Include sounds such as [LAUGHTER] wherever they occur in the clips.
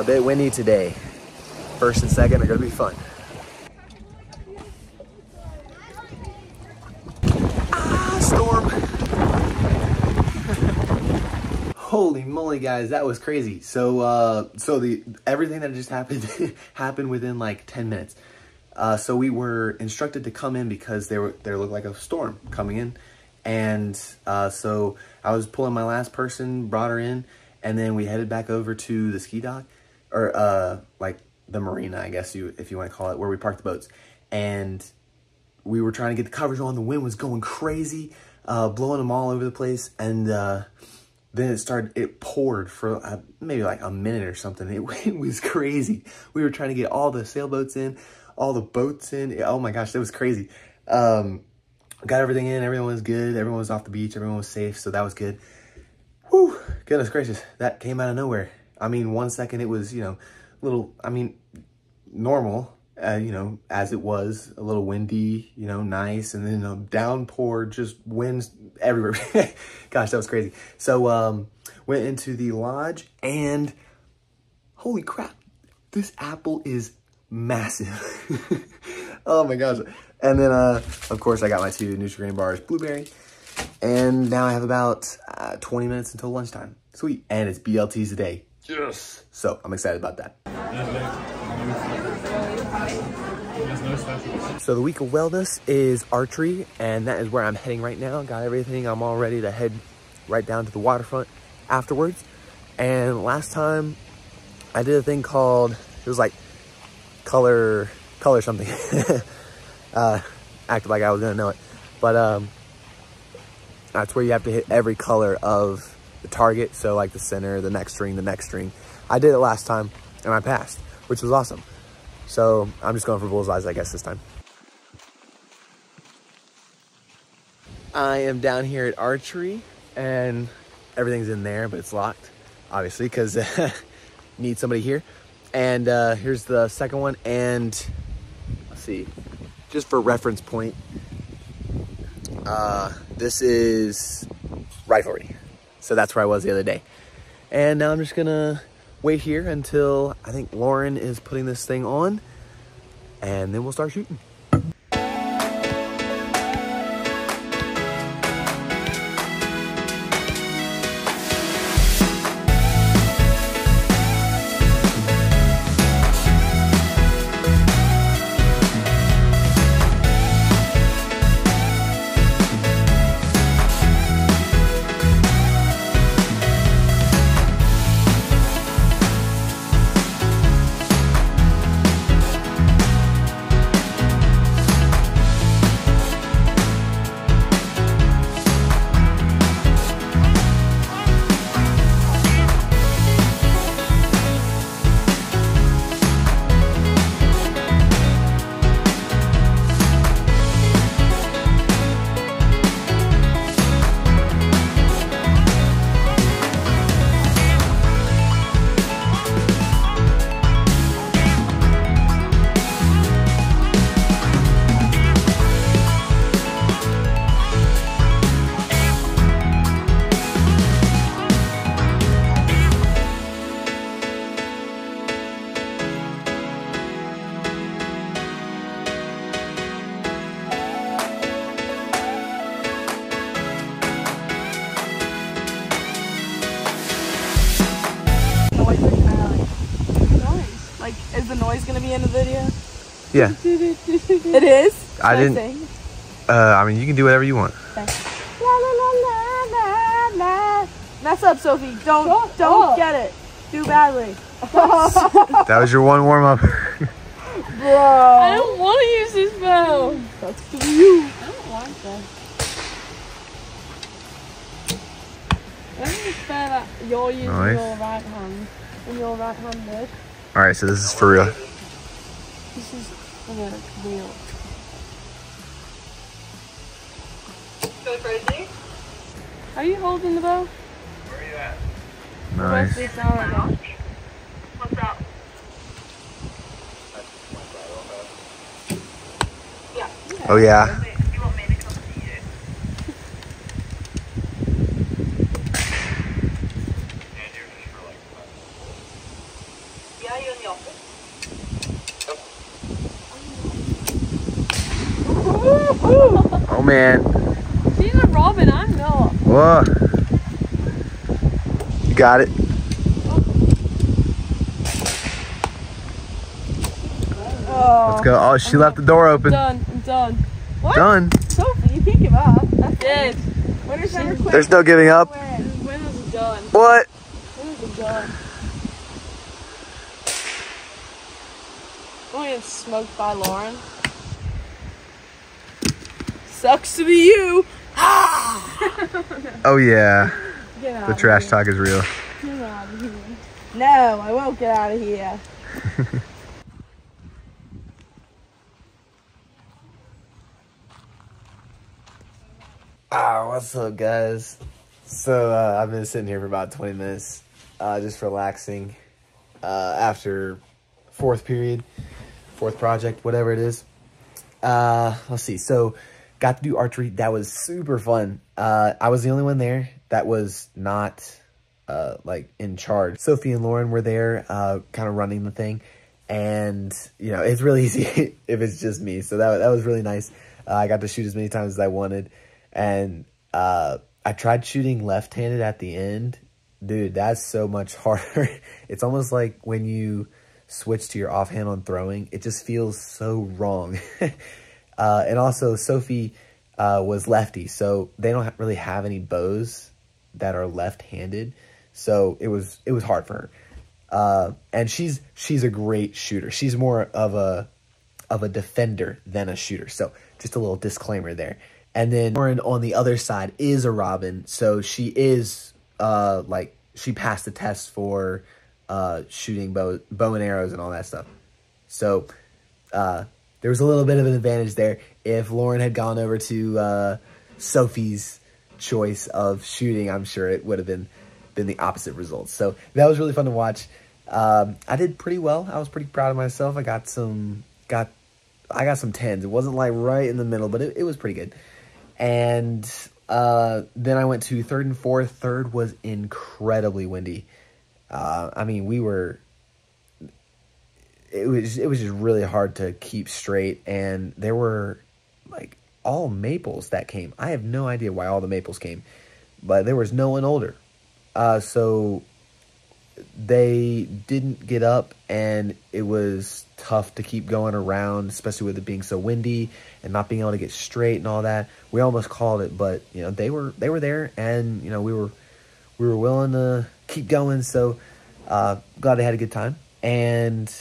a bit windy today. First and second are gonna be fun. Ah, storm. [LAUGHS] Holy moly, guys, that was crazy. So, uh, so the everything that just happened [LAUGHS] happened within like 10 minutes. Uh, so we were instructed to come in because there were there looked like a storm coming in, and uh, so I was pulling my last person, brought her in, and then we headed back over to the ski dock, or uh, like the marina, I guess you if you want to call it, where we parked the boats, and we were trying to get the coverage on. The wind was going crazy, uh, blowing them all over the place, and uh, then it started. It poured for uh, maybe like a minute or something. It, [LAUGHS] it was crazy. We were trying to get all the sailboats in, all the boats in. Oh my gosh, that was crazy. Um, got everything in. Everyone was good. Everyone was off the beach. Everyone was safe, so that was good. Whew, goodness gracious, that came out of nowhere. I mean, one second it was, you know, little, I mean, normal, uh, you know, as it was, a little windy, you know, nice, and then a downpour, just winds everywhere. [LAUGHS] Gosh, that was crazy. So, um, went into the lodge, and holy crap, this apple is massive. [LAUGHS] oh my gosh. And then, uh, of course, I got my two Nutri-Grain bars, blueberry, and now I have about uh, 20 minutes until lunchtime. Sweet. And it's BLTs a day. Yes. So I'm excited about that. So the week of wellness is archery, and that is where I'm heading right now. Got everything. I'm all ready to head right down to the waterfront afterwards. And last time I did a thing called, it was like color, color something. [LAUGHS] uh, acted like I was gonna know it. But um, that's where you have to hit every color of the target. So like the center, the next string, the next string. I did it last time and I passed, which was awesome. So I'm just going for bullseyes, I guess, this time. I am down here at archery and everything's in there, but it's locked, obviously, because [LAUGHS] need somebody here. And uh, here's the second one. And let's see, just for reference point, uh, this is riflery. So that's where I was the other day. And now I'm just gonna wait here until I think Lauren is putting this thing on and then we'll start shooting. Noise gonna be in the video? Yeah. [LAUGHS] It is. Should I didn't- sing? Uh, I mean, you can do whatever you want. La la la la la la. Mess up, Sophie. Don't Shut don't up. get it. Do badly. [LAUGHS] That was your one warm up. Bro. I don't want to use this bow. That's for you. I don't want that. Let me just bear that you're using Nice. your right hand and you're right-handed. All right, so this is for real. This is for real. Are you holding the bow? Nice. Where's the sound right now? What's up? Oh yeah. Wait, you want me to come to you? Yeah, you in the office? Oh man. She's a Robin, I'm not. Whoa. You got it. Oh, Let's go. Oh, she left the door open. I'm done. I'm done. What? Done. Sophie, you can't give up. That's dead. Winners never quit. There's no giving up. Winners are done. What? Winners are done. Going to get smoked by Lauren. Sucks to be you. Ah! [LAUGHS] Oh yeah. Get out The of trash here. talk is real. Get out of here. No, I won't get out of here. [LAUGHS] Ah, what's up, guys? So uh, I've been sitting here for about 20 minutes, uh, just relaxing uh, after fourth period, fourth project, whatever it is. Uh, let's see. So got to do archery. That was super fun. Uh, I was the only one there that was not uh, like in charge. Sophie and Lauren were there, uh, kind of running the thing. And, you know, it's really [LAUGHS] easy if it's just me. So that, that was really nice. Uh, I got to shoot as many times as I wanted. And uh, I tried shooting left-handed at the end. Dude, that's so much [LAUGHS] harder. it's almost like when you switch to your offhand on throwing, it just feels so wrong. [LAUGHS] uh, and also, Sophie uh, was lefty, so they don't really have any bows that are left-handed. So it was it was hard for her. Uh, and she's she's a great shooter. She's more of a of a defender than a shooter. So just a little disclaimer there. And then Lauren on the other side is a Robin, so she is uh like she passed the test for uh shooting bow bow and arrows and all that stuff. So uh there was a little bit of an advantage there. If Lauren had gone over to uh Sophie's choice of shooting, I'm sure it would have been been the opposite results. So that was really fun to watch. Um, I did pretty well. I was pretty proud of myself. I got some got I got some tens. It wasn't like right in the middle, but it, it was pretty good. And uh, then I went to third and fourth. Third was incredibly windy. Uh, I mean, we were. It was it was just really hard to keep straight, and there were like all maples that came. I have no idea why all the maples came, but there was no one older. Uh, so they didn't get up and it was tough to keep going around especially with it being so windy and not being able to get straight and all that we almost called it but you know they were they were there and you know we were we were willing to keep going so uh glad they had a good time and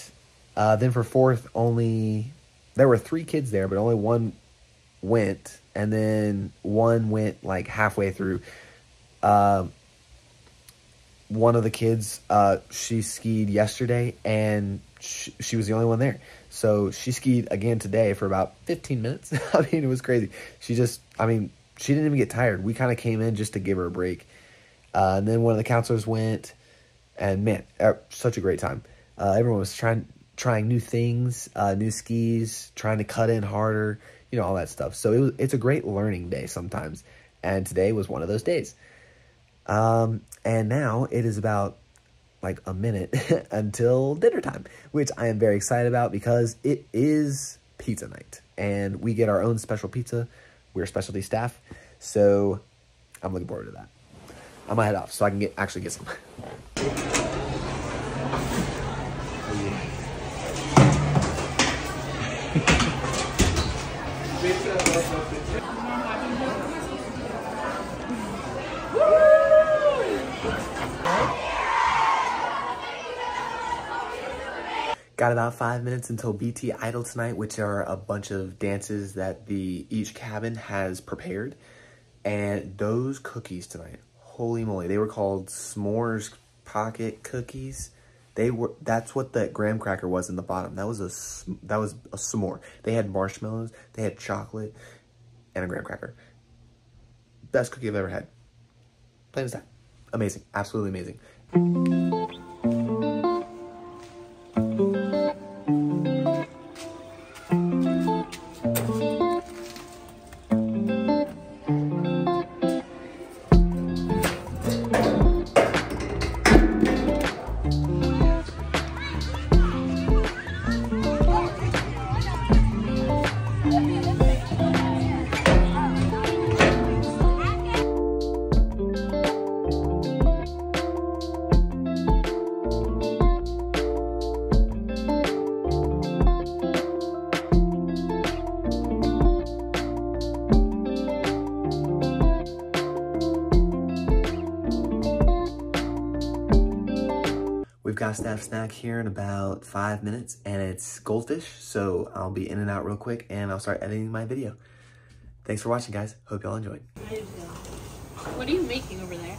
uh then for fourth only there were three kids there but only one went and then one went like halfway through um one of the kids, uh, she skied yesterday and sh- she was the only one there. So she skied again today for about 15 minutes. [LAUGHS] I mean, it was crazy. She just, I mean, she didn't even get tired. We kind of came in just to give her a break. Uh, and then one of the counselors went, and man, uh, such a great time. Uh, everyone was trying trying new things, uh, new skis, trying to cut in harder, you know, all that stuff. So it was, it's a great learning day sometimes. And today was one of those days. Um, and now it is about like a minute [LAUGHS] until dinner time, which I am very excited about because it is pizza night and we get our own special pizza. We're specialty staff. So I'm looking forward to that. I'm gonna head off so I can get actually get some. [LAUGHS] Got about five minutes until BT Idol tonight, which are a bunch of dances that the each cabin has prepared. And those cookies tonight, holy moly, they were called s'mores pocket cookies. They were that's what that graham cracker was in the bottom. That was a that was a s'more. They had marshmallows, they had chocolate, and a graham cracker. Best cookie I've ever had. Plain as that. Amazing, absolutely amazing. Got staff snack here in about five minutes and it's goldfish. So I'll be in and out real quick and I'll start editing my video. Thanks for watching guys. Hope y'all enjoyed. What are you making over there?